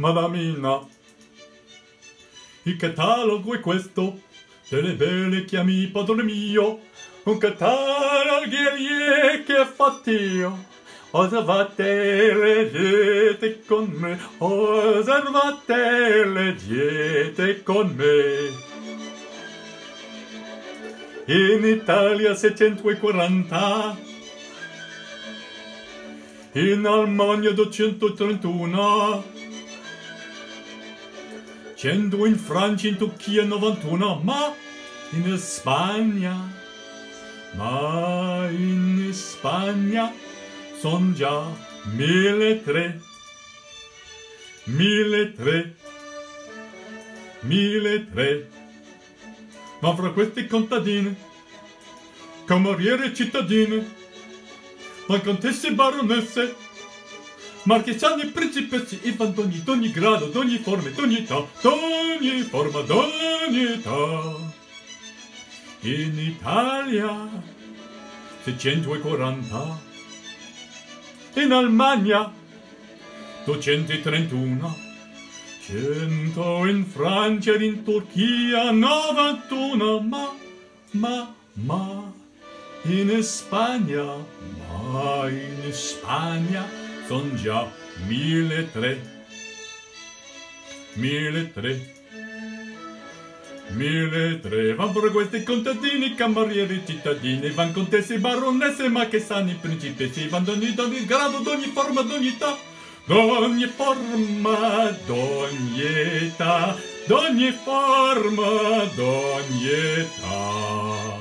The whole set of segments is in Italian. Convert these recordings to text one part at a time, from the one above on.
madamina. Il catalogo è questo, delle belle chiami padrone mio, un catalogo che fatti io. Osservate, leggete con me, osservate, leggete con me. In Italia 640, in Almania 231, 100 in Francia, in Turchia 91, ma in Spagna, ma in Spagna son già mille tre, mille tre, mille tre. Ma fra questi contadini, cameriere cittadine, ma contesse baronesse, marchesani principessi, i d'ogni, grado, d'ogni forma, d'ogni età, d'ogni forma, d'ogni età. In Italia 640 in Almania 231, cento in Francia in Turchia 91, ma, ma, ma, in Spagna, ma in Spagna son già mille tre, mille tre. Mille tre, van per questi contadini, camerieri, cittadini, van contesse, baronesse, ma che sanno i principessi, van d'ogni, d'ogni grado, d'ogni forma, d'ogni età, d'ogni forma, d'ogni età, d'ogni forma, d'ogni età.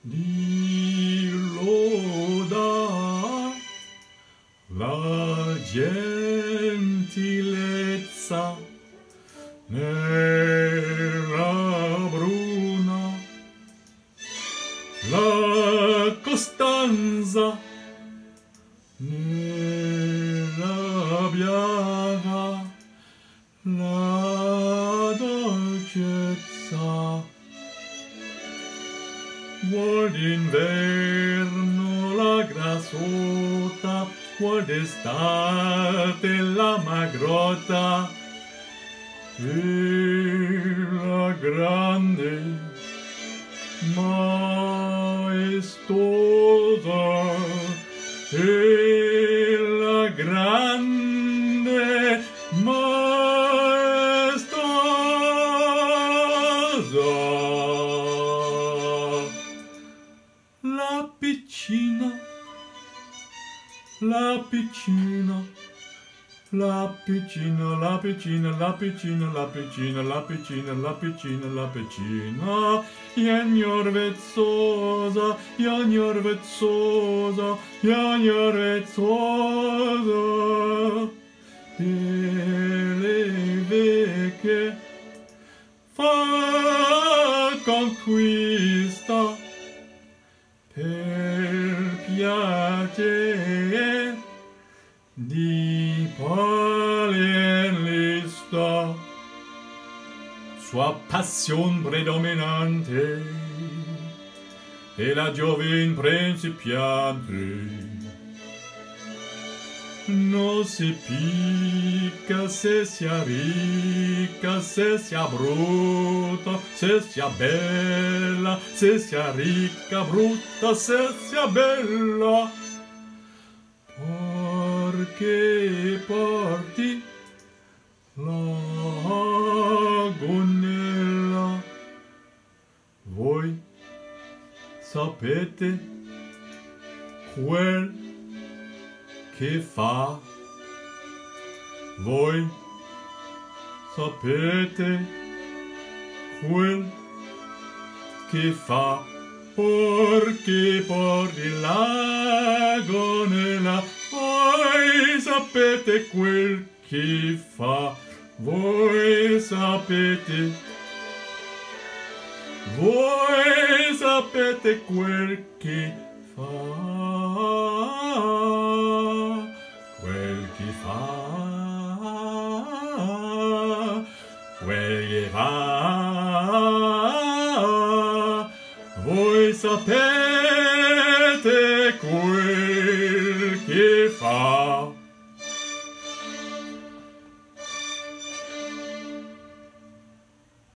Di loda la gentilezza nera bruna la costanza nera bianca la vuol d'inverno la grassota vuol d'estate la magrota. E la grande maestosa e piccina la piccina la piccina, la piccina, la piccina, la piccina, la piccina, la piccina, la piccina, janior vezzosa, janior vezzosa, janior vezzosa, sua passion predominante. E la giovin principiante no si picca se sia ricca se sia brutta se sia bella se sia ricca brutta se sia bella. Perché porti la sapete quel che fa? Voi sapete quel che fa? Perché porti la gonnella? Voi sapete quel che fa, voi sapete, voi sapete quel che fa, quel che fa, quel che fa. Voi sapete quel